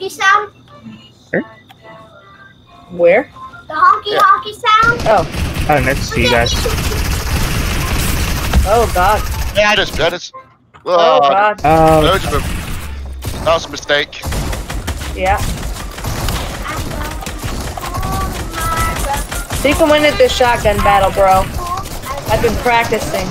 honky sound? Where? The honky Yeah. honky sound? Oh. I nice to see you guys. Oh God. Yeah, I just, I just. Oh Oh, God. Oh, of them. a, that was a mistake. Yeah. So you can win at this shotgun battle, bro. I've been practicing.